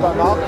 danach